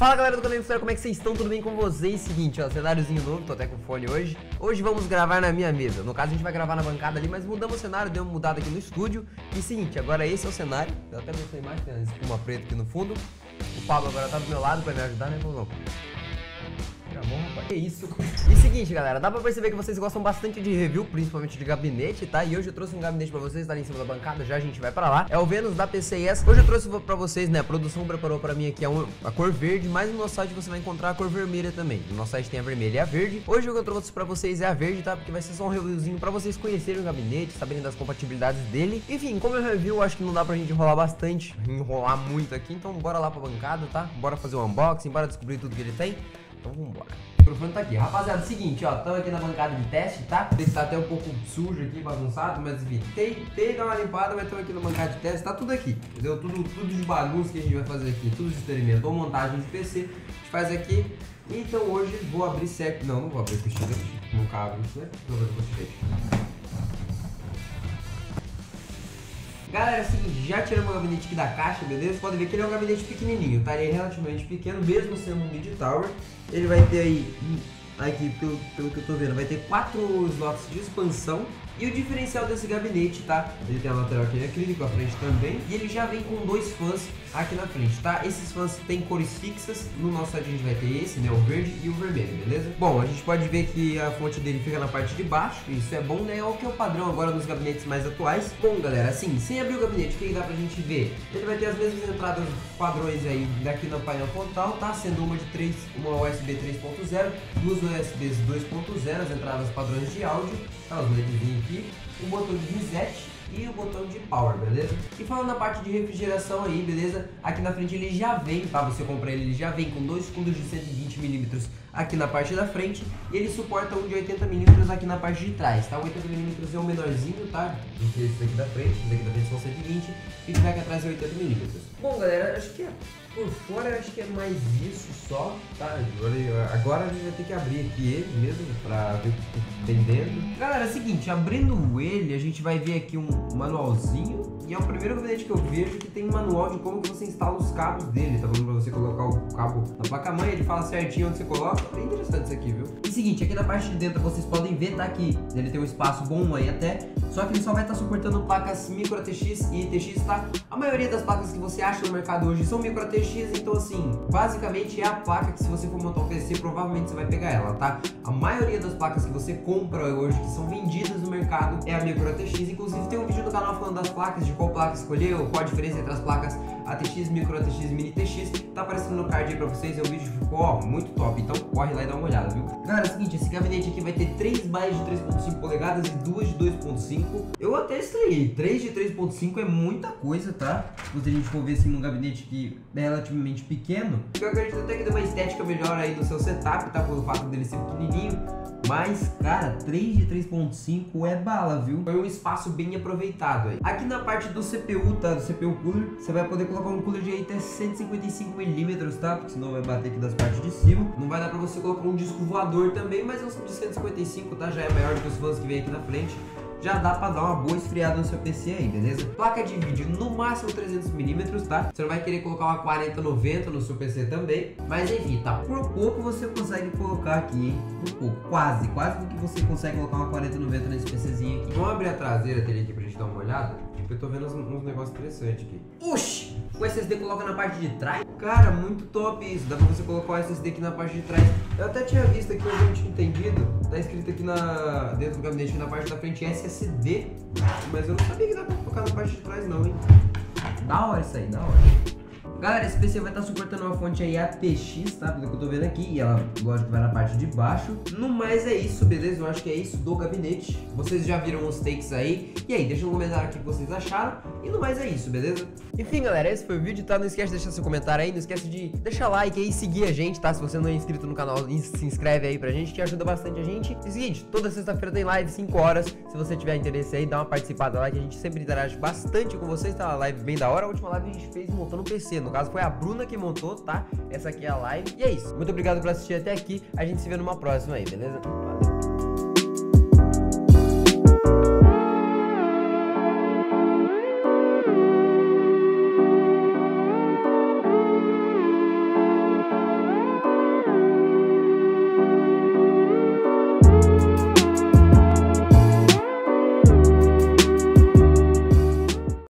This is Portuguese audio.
Fala galera do canal como é que vocês estão? Tudo bem com vocês? Seguinte, ó, cenáriozinho novo, tô até com fone hoje. Hoje vamos gravar na minha mesa. No caso, a gente vai gravar na bancada ali, mas mudamos o cenário, deu uma mudada aqui no estúdio. E seguinte, agora esse é o cenário. Eu até mostrei mais, tem uma espuma preta aqui no fundo. O Pablo agora tá do meu lado pra me ajudar, né, Pablão? Que isso? E seguinte, galera, dá pra perceber que vocês gostam bastante de review, principalmente de gabinete, tá? E hoje eu trouxe um gabinete pra vocês, tá ali em cima da bancada, já a gente vai pra lá. É o Vênus da PCS. Hoje eu trouxe pra vocês, né, a produção preparou pra mim aqui a, a cor verde, mas no nosso site você vai encontrar a cor vermelha também. No nosso site tem a vermelha e a verde. Hoje o que eu trouxe pra vocês é a verde, tá? Porque vai ser só um reviewzinho pra vocês conhecerem o gabinete, saberem das compatibilidades dele. Enfim, como eu review, acho que não dá pra gente enrolar bastante, enrolar muito aqui, então bora lá pra bancada, tá? Bora fazer o um unboxing, bora descobrir tudo que ele tem. Então vambora. O microfone tá aqui. Rapaziada, seguinte, ó, estamos aqui na bancada de teste, tá? Ele tá até um pouco sujo aqui, bagunçado, mas enfim, tem dar uma limpada, mas estamos aqui na bancada de teste, tá tudo aqui, entendeu? Tudo, tudo de bagunça que a gente vai fazer aqui, tudo de experimento ou montagem de PC, a gente faz aqui. Então hoje vou abrir certo. Não, não vou abrir o estilete, não cabe, né? Vou abrir o. Galera, seguinte, já tiramos o gabinete aqui da caixa, beleza? Pode ver que ele é um gabinete pequenininho, tá? Ele é relativamente pequeno, mesmo sendo um mid tower. Ele vai ter aí, aqui pelo, pelo que eu tô vendo, vai ter quatro slots de expansão e o diferencial desse gabinete, tá? Ele tem a lateral aqui acrílico, a frente também. E ele já vem com dois fãs aqui na frente, tá? Esses fãs têm cores fixas. No nosso site a gente vai ter esse, né? O verde e o vermelho, beleza? Bom, a gente pode ver que a fonte dele fica na parte de baixo. Isso é bom, né? É o que é o padrão agora nos gabinetes mais atuais. Bom, galera, assim, sem abrir o gabinete, o que dá pra gente ver? Ele vai ter as mesmas entradas padrões aí daqui no painel frontal, tá? Sendo uma de 3, uma USB 3.0, duas USBs 2.0, as entradas padrões de áudio, tá? Os LEDzinhos aqui, um botão de reset e o botão de power, beleza? E falando na parte de refrigeração aí, beleza? Aqui na frente ele já vem, tá? Você compra ele, ele já vem com dois fundos de 120mm aqui na parte da frente e ele suporta um de 80mm aqui na parte de trás, tá? O 80mm é o menorzinho, tá? Do que esse daqui da frente, esse daqui da frente são 120 e esse daqui atrás é 80mm. Bom, galera, acho que é por fora acho que é mais isso só, tá? Agora a gente vai ter que abrir aqui ele mesmo pra ver o que tem dentro. Galera, é o seguinte, abrindo ele, a gente vai ver aqui um manualzinho. E é o primeiro gabinete que eu vejo que tem um manual de como que você instala os cabos dele, tá falando pra você colocar o cabo na placa-mãe, ele fala certinho onde você coloca. Bem interessante isso aqui, viu? E seguinte, aqui na parte de dentro vocês podem ver, tá aqui, ele tem um espaço bom aí até, só que ele só vai estar tá suportando placas micro ATX e ITX, tá? A maioria das placas que você acha no mercado hoje são micro ATX TX, então assim, basicamente é a placa que se você for montar um PC, provavelmente você vai pegar ela, tá? A maioria das placas que você compra hoje, que são vendidas no mercado, é a Micro ATX. Inclusive tem um vídeo no canal falando das placas, de qual placa escolher, qual a diferença entre as placas ATX, Micro ATX Mini TX. Tá aparecendo no card aí pra vocês, é um vídeo ficou, ó, muito top, então corre lá e dá uma olhada, viu? Galera, é o seguinte, esse gabinete aqui vai ter 3 bases de 3.5 polegadas e 2 de 2.5. Eu até estranhei, 3 de 3.5 é muita coisa, tá? Se a gente for ver assim num gabinete que é relativamente pequeno. Eu acredito até que deu uma estética melhor aí no seu setup, tá? Pelo fato dele ser pequenininho. Mas, cara, 3 de 3.5 é bala, viu? Foi um espaço bem aproveitado aí. Aqui na parte do CPU, tá? Do CPU cooler, você vai poder colocar um cooler de até 155mm, tá? Porque senão vai bater aqui das partes de cima. Não vai dar pra você colocar um disco voador também, mas é um de 155, tá? Já é maior do que os fãs que vem aqui na frente já dá pra dar uma boa esfriada no seu PC aí, beleza? Placa de vídeo no máximo 300mm, tá? Você não vai querer colocar uma 4090 no seu PC também, mas evita. Tá? Por pouco você consegue colocar aqui, hein? Por pouco, quase, quase que você consegue colocar uma 4090 nesse PCzinho aqui. Vamos abrir a traseira dele aqui pra gente dar uma olhada? Eu tô vendo uns, uns negócios interessantes aqui. Oxi! O SSD coloca na parte de trás? Cara, muito top isso. Dá pra você colocar o SSD aqui na parte de trás. Eu até tinha visto aqui, eu não tinha entendido. Tá escrito aqui na, dentro do gabinete, na parte da frente, SSD. Mas eu não sabia que dá pra colocar na parte de trás não, hein. Da hora isso aí, da hora. Galera, esse PC vai estar tá suportando uma fonte aí ATX, tá? Pelo que eu tô vendo aqui. E ela, lógico, vai na parte de baixo. No mais é isso, beleza? Eu acho que é isso do gabinete. Vocês já viram os takes aí. E aí, deixa no comentário o que vocês acharam. E no mais é isso, beleza? Enfim, galera, esse foi o vídeo, tá? Não esquece de deixar seu comentário aí. Não esquece de deixar like aí e seguir a gente, tá? Se você não é inscrito no canal, se inscreve aí pra gente, que ajuda bastante a gente. E seguinte, toda sexta-feira tem live, 5 horas. Se você tiver interesse aí, dá uma participada lá, que a gente sempre interage bastante com vocês, tá? Uma live bem da hora. A última live a gente fez montando um PC. No caso, foi a Bruna que montou, tá? Essa aqui é a live. E é isso. Muito obrigado por assistir até aqui. A gente se vê numa próxima aí, beleza? Valeu.